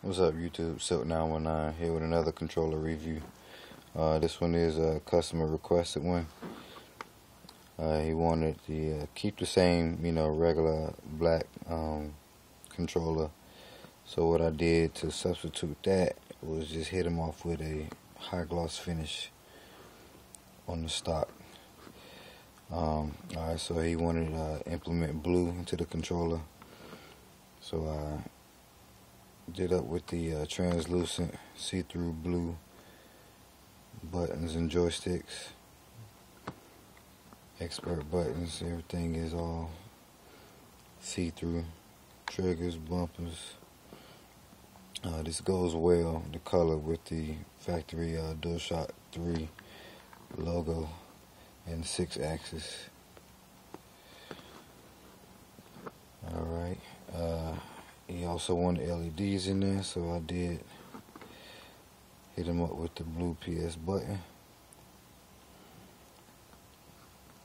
What's up YouTube, Silk919 here with another controller review. Uh, this one is a customer requested one. Uh, he wanted to uh, keep the same, you know, regular black um, controller. So what I did to substitute that was just hit him off with a high gloss finish on the stock. Um, Alright, so he wanted to uh, implement blue into the controller. So I did up with the uh, translucent see-through blue buttons and joysticks. Expert buttons everything is all see-through. Triggers bumpers. Uh, this goes well the color with the factory uh, DualShock 3 logo and Sixaxis. Alright uh, he also wanted LEDs in there, so I did hit him up with the blue PS button.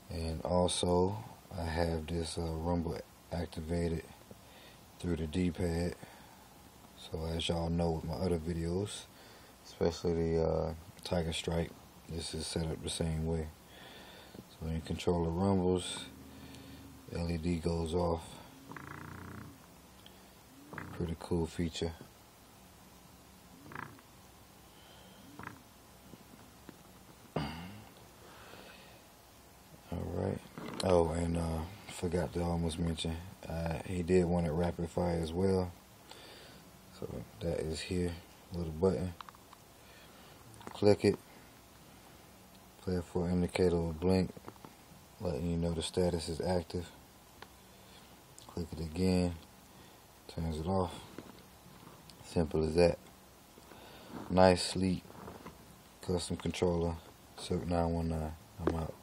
And also, I have this uh, rumble activated through the D-pad. So as y'all know with my other videos, especially the uh, Tiger Strike, this is set up the same way. So when you control the rumbles, LED goes off Pretty cool feature. Alright. Oh, and uh, forgot to almost mention, uh, he did want it rapid fire as well. So that is here, little button. Click it. Play for indicator will blink, letting you know the status is active. Click it again. Turns it off. Simple as that. Nice, sleek, custom controller. Silk 919. I'm out.